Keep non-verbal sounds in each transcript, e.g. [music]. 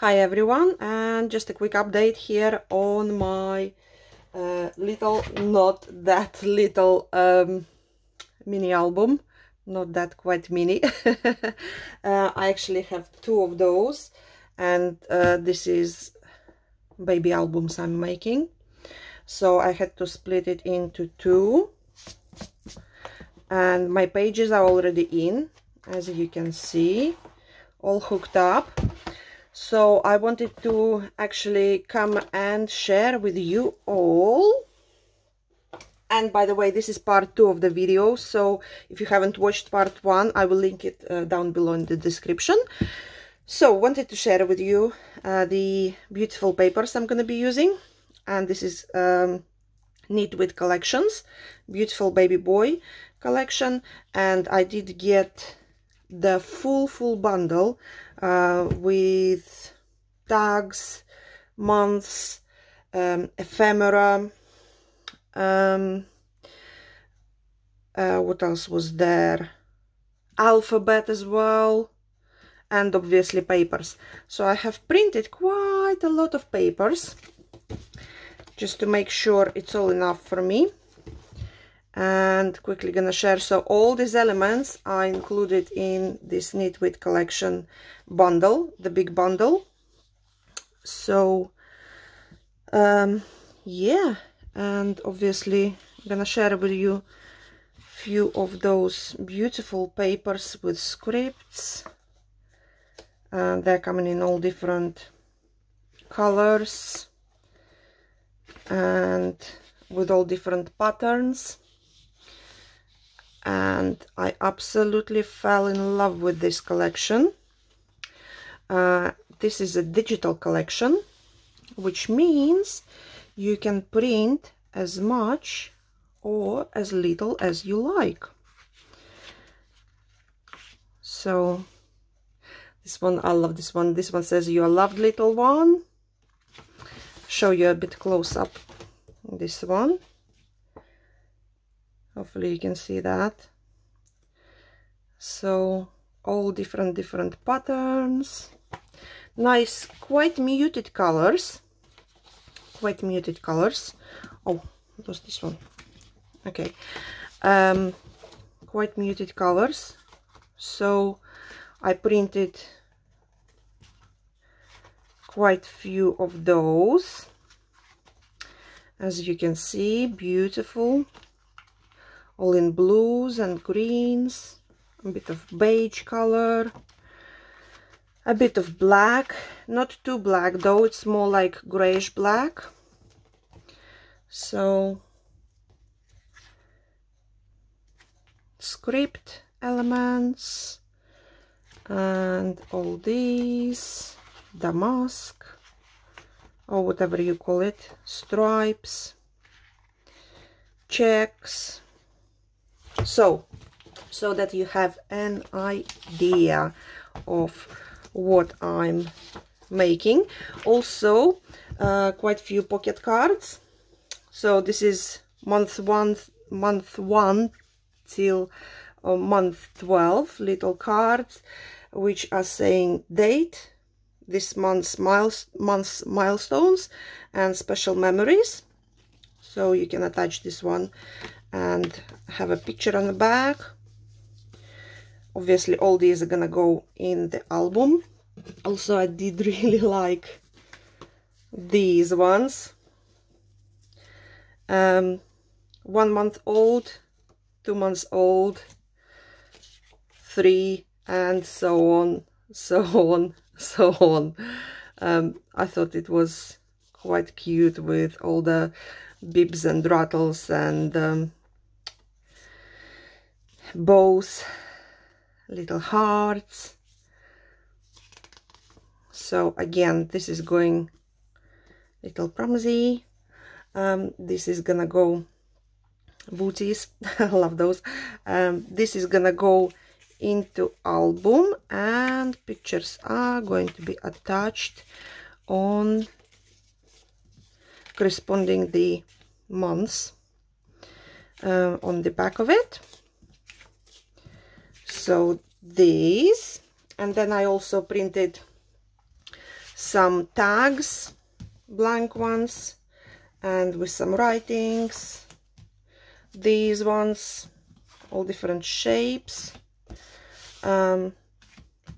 Hi everyone and just a quick update here on my uh, little, not that little um, mini album, not that quite mini. [laughs] uh, I actually have two of those and uh, this is baby albums I'm making. So I had to split it into two and my pages are already in as you can see all hooked up so I wanted to actually come and share with you all. And by the way this is part two of the video. So if you haven't watched part one I will link it uh, down below in the description. So wanted to share with you uh, the beautiful papers I'm going to be using. And this is um, Nitwit Collections. Beautiful baby boy collection. And I did get the full full bundle uh, with tags, months, um, ephemera, um, uh, what else was there? Alphabet as well, and obviously papers. So I have printed quite a lot of papers just to make sure it's all enough for me and quickly gonna share. So all these elements are included in this Nitwit collection bundle the big bundle. So um yeah and obviously I'm gonna share with you a few of those beautiful papers with scripts. And they're coming in all different colors and with all different patterns and I absolutely fell in love with this collection. Uh, this is a digital collection, which means you can print as much or as little as you like. So this one, I love this one. This one says, you are loved little one. Show you a bit close up this one hopefully you can see that. So all different different patterns. Nice quite muted colors. Quite muted colors. Oh what was this one? Okay. Um quite muted colors. So i printed quite few of those. As you can see beautiful all in blues and greens a bit of beige color a bit of black. Not too black though it's more like grayish black. So script elements and all these damask or whatever you call it stripes checks so so that you have an idea of what I'm making. Also uh, quite few pocket cards. So this is month one month one till uh, month 12 little cards which are saying date this month's miles month's milestones and special memories. So you can attach this one and have a picture on the back. Obviously all these are gonna go in the album. Also I did [laughs] really like these ones. Um, one month old two months old three and so on [laughs] so on so on. Um, I thought it was quite cute with all the bibs and rattles and um, bows little hearts. So again this is going little promsy um, this is gonna go booties I [laughs] love those. Um, this is gonna go into album and pictures are going to be attached on corresponding the months uh, on the back of it so these and then I also printed some tags blank ones and with some writings. These ones all different shapes. Um,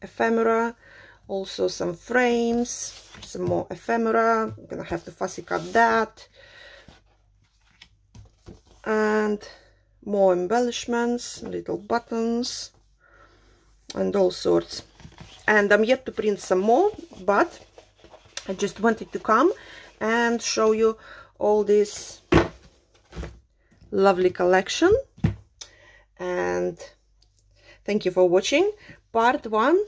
ephemera also some frames some more ephemera. I'm gonna have to fussy cut that. And more embellishments little buttons and all sorts. And I'm yet to print some more but I just wanted to come and show you all this lovely collection. And thank you for watching. Part one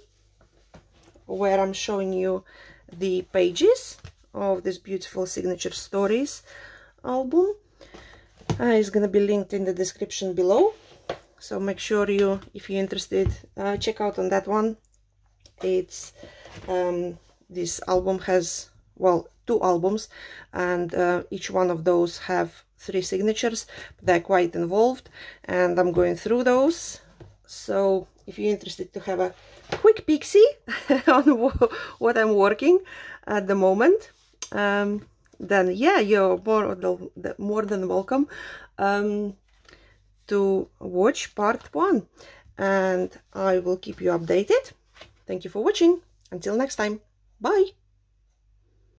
where I'm showing you the pages of this beautiful signature stories album. Uh, it's gonna be linked in the description below so make sure you if you're interested uh, check out on that one. It's um, this album has well two albums and uh, each one of those have three signatures. They're quite involved and I'm going through those. So if you're interested to have a quick pixie [laughs] on what I'm working at the moment um, then yeah you're more, more than welcome. Um, to watch part one and I will keep you updated. Thank you for watching. Until next time. Bye